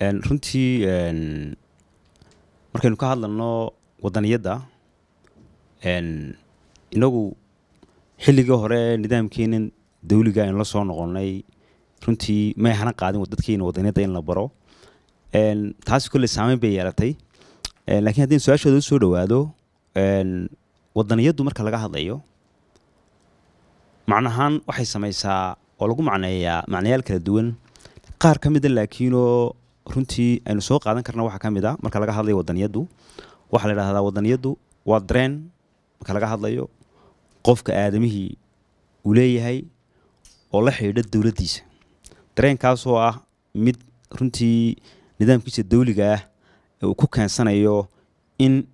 runtii markaynu ka hadlano wadaniyadda inagu xilligii hore nidaamkeenan dawliga aynu la soo noqonnay runtii may hana qaadin dadkeena wadaniyadda in la baro. Taasi kolley saameyn bay yeelatay. Laakiin haddii su'aashooda u soo dhowaado wadaniyaddu marka laga hadlayo macnahaan waxay samaysaa oo lagu macneeyaa macnayaal kala duwan. Qaar ka mida laakiinoo runtii aynu soo qaadan karna waxaa ka mid a marka laga hadlayo wadaniyaddu waxaa la idhahdaa wadaniyaddu waa dareen marka laga hadlayo qofka aadamihii uu leeyahay oo la xidhiidha dowladdiisa. Dareenkaasoo ah mid runtii nidaamkiisa dawliga ah uu ku keensanayo in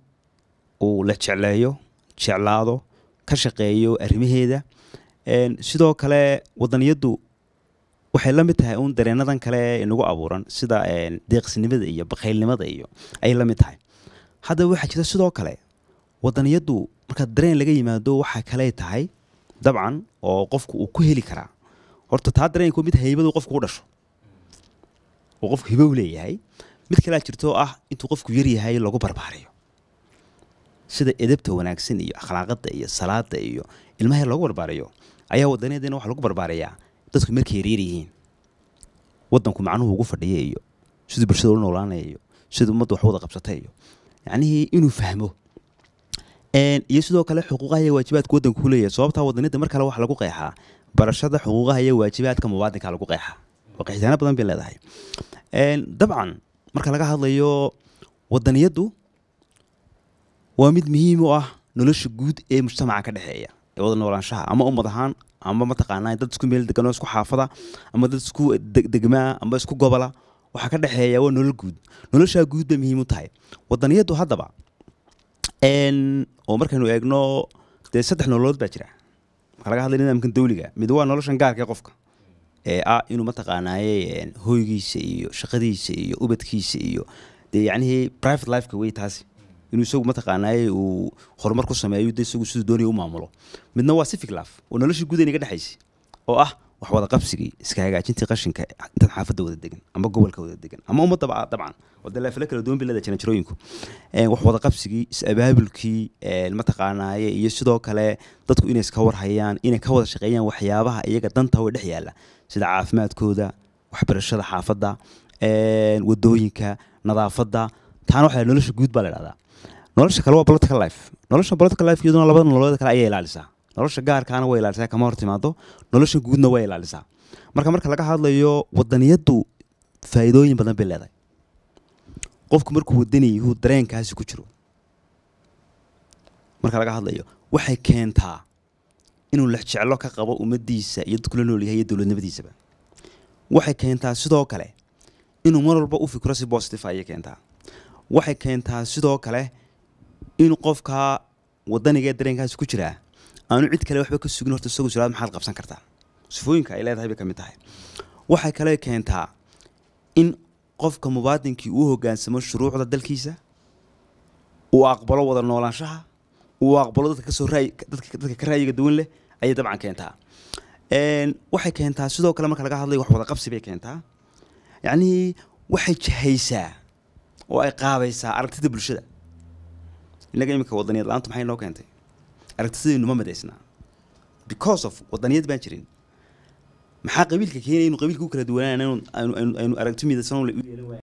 uu la jecleeyo jeclaado ka shaqeeyo arrimaheeda. Sidoo kale wadaniyaddu waxay la mid tahay uun dareenadan kale inagu abuuran sida deeqsinimada iyo bakhaylnimada iyo ayay la mid tahay. Haddaba waxaa jira sidoo kale wadaniyaddu marka dareen laga yimaado waxaa kale tahay dabcan oo qofku uu ku heli karaa. Horta taa dareenku mid haybadu qofku u dhasho. Oo qofku hibow leeyahay mid kalea jirto ah intuu qofku yaryahay lagu barbaariyo sida edabta wanaagsan iyo akhlaaqada iyo salaada iyo ilmaha lagu barbaariyo ayaa wadaniyadina waxa lagu barbaariyaa dadku markay yaryar yihiin wadanku macnuhu ugu fadhiya iyo siduu bulshada ula noolaanaya iyo siduu ummadda wax wada qabsata iyo yacnihii inuu fahmo iyo sidoo kale xuquuqaha iyo waajibaadka waddanku ku leeyahay. Sababtaa wadaniyadda mar kale waxa lagu qeexaa barashada xuquuqaha iyo waajibaadka muwaadinka lagu qeexaa. Oo qeexitaano badan bay leedahay. Dabcan marka laga hadlayo wadaniyaddu waa mid muhiim u ah nolosha guud ee mujtamaca ka dhexeeya ee wada noolaanshaha ama ummad ahaan ama mataqaanaa dad isku meel deganoo isku xaafada ama dad isku degmaa ama isku gobola waxaa ka dhexeeya waa nolol guud. Noloshaa guud bay muhiim u tahay. Wadaniyaddu haddaba oo markaynu eegno dee saddex nololood baa jira. Marka laga hadlay nidaamkan dawliga. Mid waa noloshan gaarka ee qofka ee ah inuu mataqaanaaye hoygiisa iyo shaqadiisa iyo ubadkiisa iyo dee yacnihii private lifeka wey taasi inuu isagu mataqaanaaye uu horumar ku sameeyo de isagu siduu doonaya u maamulo. Midna waa civic life oo noloshii guud aynaga dhexaysay oo ah wax wada qabsigii iska hagaajintii qashinka intaad xaafadda wada degan ama gobolka wada degan ama ummaddaba dabcan oo leefale kala duwan bay leedahay janajirooyinku wax wada qabsigii is-abaabulkii mataqaanaaye iyo sidoo kale dadku inay iska warhayaan inay ka wada shaqeeyaan waxyaabaha iyaga danta way dhex yaalla. Sida caafimaadkooda waxbarashada xaafadda waddooyinka nadaafadda taana waxa nolosha guud baa la dhahdaa nolosha kale waa political life. Nolosha political life iyaduna labada nololeed kale ayay ilaalisaa. Nolosha gaarkaana way ilaalisaa. Kama hor timaado nolosha guudna way ilaalisaa. Marka marka laga hadlayo wadaniyaddu faa'iidooyin badan bay leedahay. Qofku markuu wadaniyahu dareenkaasi ku jiro. Marka laga hadlayo waxay keentaa inuu lexjeclo ka qabo ummaddiisa iyo dadkula noolyahay iyo dowladnimadiisaba. Waxay keentaa sidoo kale inuu mar walba u fikro si positive ayay keentaa waxay keentaa sidoo kale in qofka wadaniga ee dareenkaasi ku jiraa aanu cid kale waxba ka sugin horta isagu suraad maxaad qabsan kartaa. Sifooyinka ay leedahay bay ka mid tahay. Waxay kale keentaa in qofka mubaadinkii uu hogaansamo shuruucda dalkiisa uu aqbalo wada noolaanshaha uu aqbalo dadka ka soo dadka ka raayiga duwan leh ayay dabcan keentaa. Waxay keentaa sidoo kale marka laga hadlayo wax wada bay keentaa. Yacnii waxay jahaysaa oo ay qaabaysaa aragtida bulshada. Innaga iminka wadaniyad la'aantu maxay noo keentay? Aragtidadeenu ma midaysnaa because of wadaniyad baan jirin. Maxaa qabiilka keenaya inu qabiilka u kala duwanaan aynu aragti midaysan